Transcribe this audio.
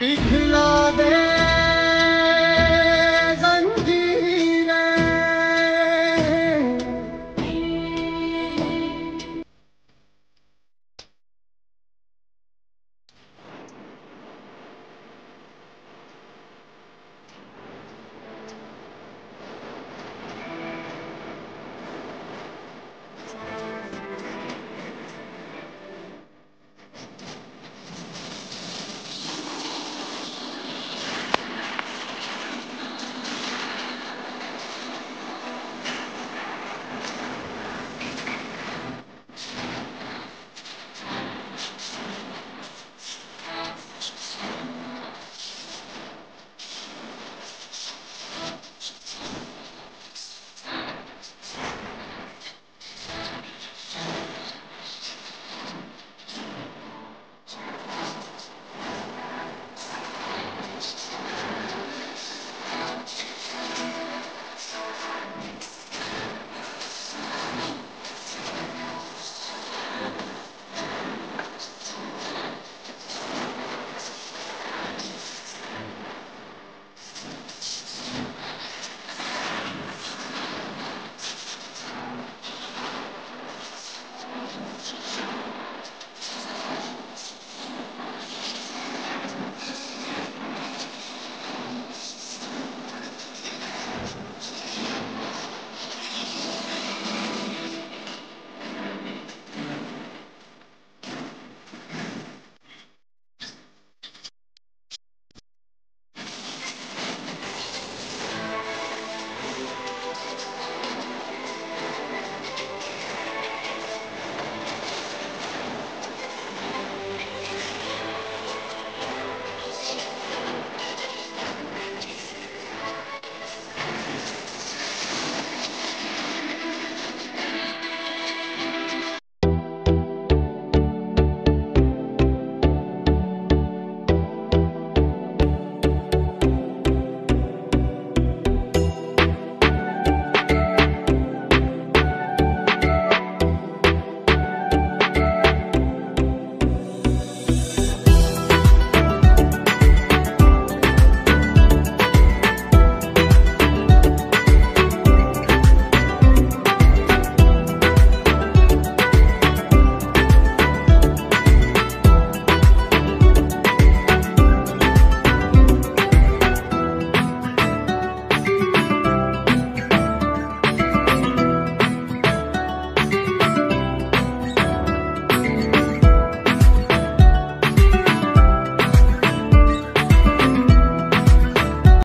big